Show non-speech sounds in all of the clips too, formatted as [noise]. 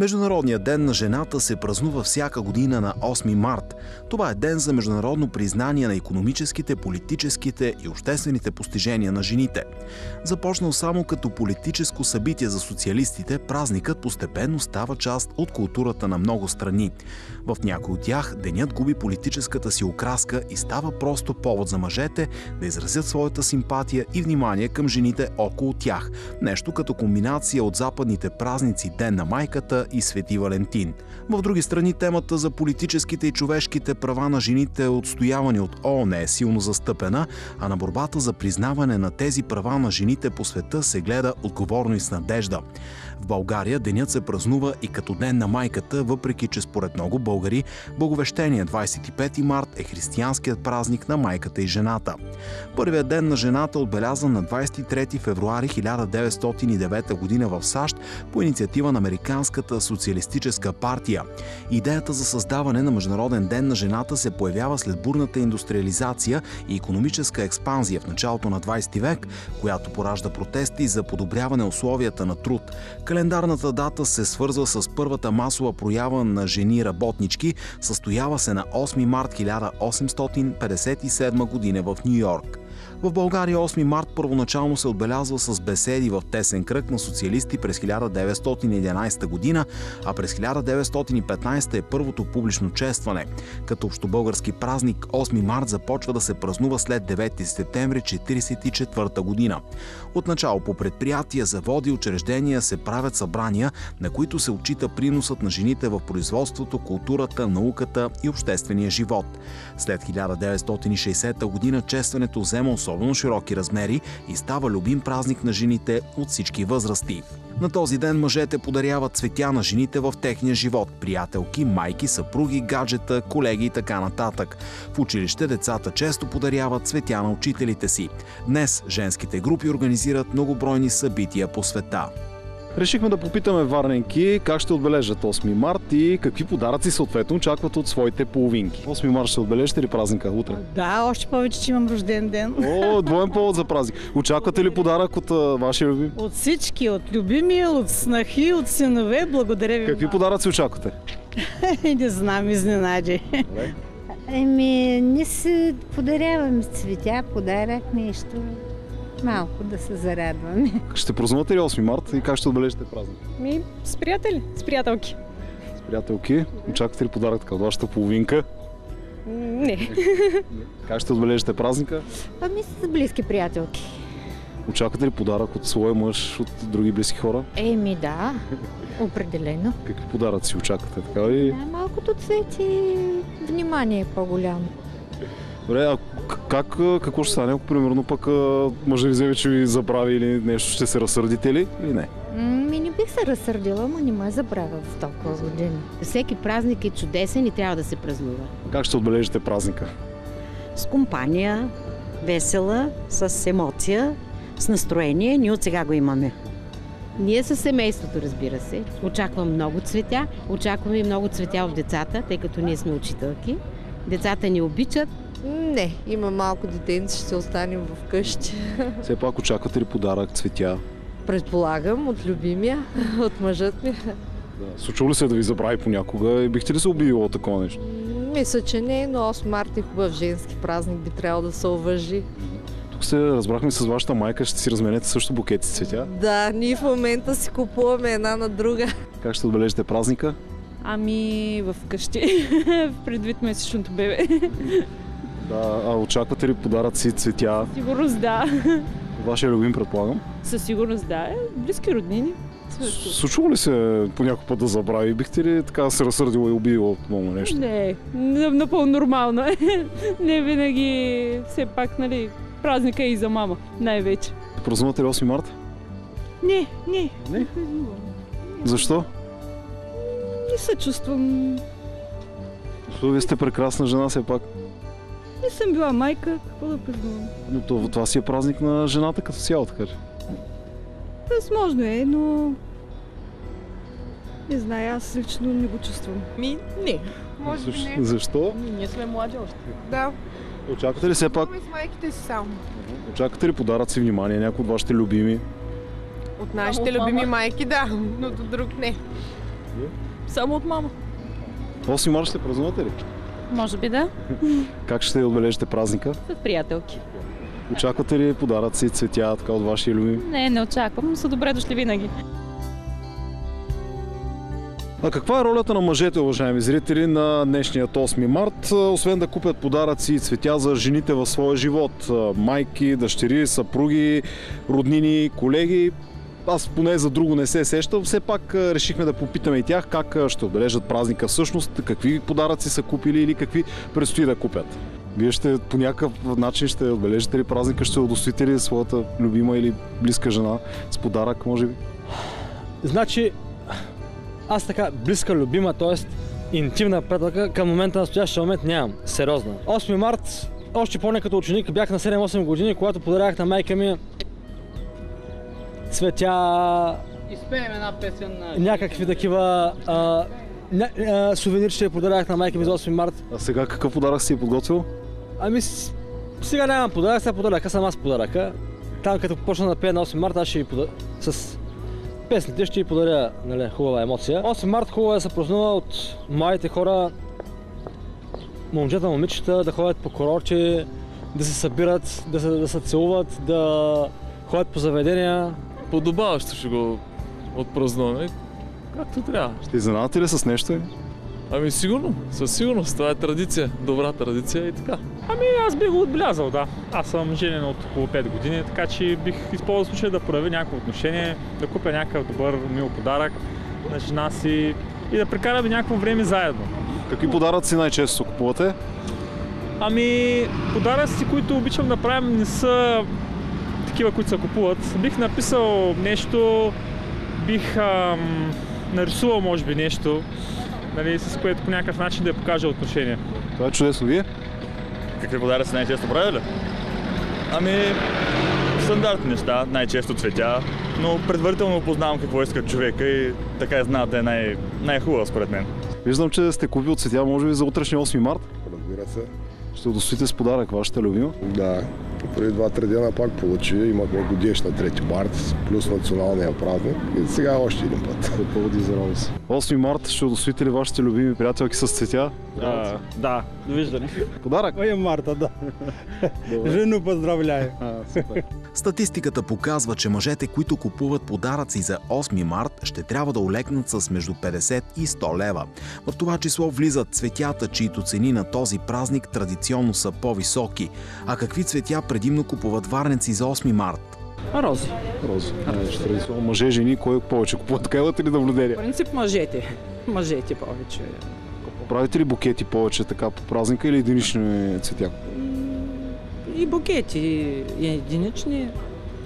Международният ден на жената се празнува всяка година на 8 март. Това е ден за международно признание на економическите, политическите и обществените постижения на жените. Започнал само като политическо събитие за социалистите, празникът постепенно става част от културата на много страни. В някои от тях денят губи политическата си окраска и става просто повод за мъжете да изразят своята симпатия и внимание към жените около тях. Нещо като комбинация от западните празници Ден на майката и Свети Валентин. В други страни темата за политическите и човешките права на жените, отстоявани от ООН е силно застъпена, а на борбата за признаване на тези права на жените по света се гледа отговорно и с надежда. В България денят се празнува и като Ден на майката, въпреки че според много българи Благовещение 25 март е християнският празник на майката и жената. Първият ден на жената е отбелязан на 23 февруари 1909 г. в САЩ по инициатива на Американската социалистическа партия. Идеята за създаване на Международен ден на жената се появява след бурната индустриализация и економическа експанзия в началото на 20 век, която поражда протести за подобряване условията на труд. Календарната дата се свързва с първата масова проява на жени работнички, състоява се на 8 март 1857 година в Нью Йорк. В България 8 март първоначално се отбелязва с беседи в тесен кръг на социалисти през 1911 година, а през 1915 е първото публично честване. Като общобългарски празник 8 март започва да се празнува след 9 септември 1944 година. Отначало по предприятия, заводи учреждения се правят събрания, на които се отчита приносът на жените в производството, културата, науката и обществения живот. След 1960 година честването взема особено широки размери и става любим празник на жените от всички възрасти. На този ден мъжете подаряват цветя на жените в техния живот – приятелки, майки, съпруги, гаджета, колеги и така нататък. В училище децата често подаряват цветя на учителите си. Днес женските групи организират многобройни събития по света. Решихме да попитаме варненки как ще отбележат 8 март и какви подаръци съответно очакват от своите половинки. 8 март ще отбележите ли празника утре? Да, още повече, че имам рожден ден. О, двоен повод за празник. Очаквате ли подарък от а, вашия любим? От всички, от любими, от снахи, от синове, благодаря ви. Какви подаръци очаквате? [laughs] Не знам, изненади. Еми, не се подаряваме цветя, подарък, нещо. Малко да се зарадваме. Ще празнувате ли 8 март и как ще отбележите празник? Ми, с приятели, с приятелки. С приятелки. Очаквате ли подарък така от вашата половинка? Не. Как ще отбележите празника? Ами с близки приятелки. Очаквате ли подарък от своя мъж, от други близки хора? Еми, да, определено. Какви подаръци очаквате? Така ли? А малкото цвети, внимание е по-голямо. Добре, а к- как, какво ще стане, ако примерно пък мъжа ви вземе, че ви забрави или нещо, ще се разсърдите ли или не? Ми не бих се разсърдила, но не ме забравил в толкова години. Всеки празник е чудесен и трябва да се празнува. Как ще отбележите празника? с компания, весела, с емоция, с настроение. Ние от сега го имаме. Ние със семейството, разбира се. Очаквам много цветя. Очакваме и много цветя в децата, тъй като ние сме учителки. Децата ни обичат. Не, има малко детенци, ще останем в къщи. Все пак очаквате ли подарък, цветя? Предполагам от любимия, от мъжът ми. Да. Случва ли се да ви забрави понякога и бихте ли се обидила от такова нещо? Мисля, че не, но 8 март е хубав женски празник, би трябвало да се уважи. Тук се разбрахме с вашата майка, ще си разменете също букети с цветя. Да, ние в момента си купуваме една на друга. Как ще отбележите празника? Ами, в къщи. [laughs] Предвид месечното бебе. Да, а очаквате ли подаръци, цветя? Сигурност да. Вашия любим, предполагам. Със сигурност да. Е, Близки роднини. Случва ли се по някой път да забрави? Бихте ли така се разсърдила и убила от много нещо? Не, напълно нормално е. Не винаги, все пак, нали, празника е и за мама, най-вече. Празнувате ли 8 марта? Не, не, Не. Защо? не се чувствам. Вие сте прекрасна жена все пак. Не съм била майка, какво да празнувам. Но това, това си е празник на жената като цяло, така ли? Възможно е, но... Не знае, аз лично не го чувствам. Ми, не. Може би Защо? не. Защо? Ние сме млади още. Да. Очаквате ли все пак? С майките си само. Очаквате ли подаръци, внимание, някои от вашите любими? От нашите любими майки, да, но до друг не. Само от мама. 8 март ще празнувате ли? Може би да. Как ще отбележите празника? С приятелки. Очаквате ли подаръци, цветя, така от вашия любим? Не, не очаквам, са добре дошли винаги. А каква е ролята на мъжете, уважаеми зрители, на днешният 8 март, освен да купят подаръци и цветя за жените в своя живот? Майки, дъщери, съпруги, роднини, колеги. Аз поне за друго не се сещам. Все пак решихме да попитаме и тях как ще отбележат празника всъщност, какви подаръци са купили или какви предстои да купят. Вие ще по някакъв начин ще отбележите ли празника, ще удостоите ли своята любима или близка жена с подарък, може би? Значи, аз така близка, любима, т.е. интимна приятелка към момента на настоящия момент нямам. Сериозно. 8 март, още помня като ученик, бях на 7-8 години, когато подарях на майка ми цветя, Изпеем една песен на... някакви такива а, ня, а, сувенирчета подарях на майка ми за 8 март. А сега какъв подарък си е подготвил? Ами, сега нямам подарък, сега подаръка съм аз подаръка. Там като почна да пея на 8 марта, аз ще ви подаря с песните, ще ви подаря нали, хубава емоция. 8 март хубаво е да се празнува от младите хора, момчета, момичета, да ходят по курорти, да се събират, да се, да се целуват, да ходят по заведения. Подобаващо ще го отпразнуваме, както трябва. Ще изненадате ли с нещо? Ами сигурно, със сигурност. Това е традиция, добра традиция и така. Ами аз бих го отбелязал, да. Аз съм женен от около 5 години, така че бих използвал случая да проявя някакво отношение, да купя някакъв добър мил подарък на жена си и да прекараме някакво време заедно. Какви подаръци най-често купувате? Ами, подаръците, които обичам да правим, не са такива, които се купуват. Бих написал нещо, бих ам, нарисувал, може би, нещо, нали, с което по някакъв начин да я покажа отношение. Това е чудесно. Вие? Какви подаръци най-често правя ли? Ами, стандартни неща, най-често цветя, но предварително опознавам какво иска човека и така е знаят да е най- най-хубава според мен. Виждам, че сте купил цветя, може би за утрешния 8 март. Разбира се. Ще удостоите с подарък вашата любима. Да. Преди 2-3 дена пак получи. Имахме годишна 3 март, плюс националния празник. И сега още един път. Да поводи за радост. 8 март ще удостоите ли вашите любими приятелки с цветя? Да, да, довиждане. Подарък? Ой, Марта, да. Жену поздравляю. Статистиката показва, че мъжете, които купуват подаръци за 8 март, ще трябва да олекнат с между 50 и 100 лева. В това число влизат цветята, чието цени на този празник традиционно са по-високи. А какви цветя предимно купуват варненци за 8 март? Рози. Рози. Най-вече традиционно мъже, жени, кой повече купуват? Така имате ли наблюдение? В принцип мъжете. Мъжете повече. Правите ли букети повече така по празника или единични цветя? И букети, и единични,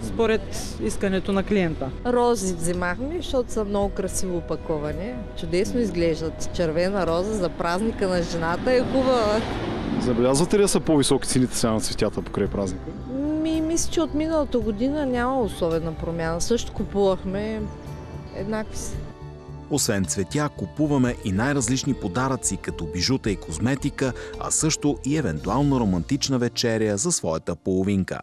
според искането на клиента. Рози вземахме, защото са много красиво опаковани. Чудесно изглеждат. Червена роза за празника на жената е хубава. Забелязвате ли да са по-високи цените сега на цветята покрай празника? Ми, мисля, че от миналата година няма особена промяна. Също купувахме еднакви са. Освен цветя, купуваме и най-различни подаръци, като бижута и козметика, а също и евентуално романтична вечеря за своята половинка.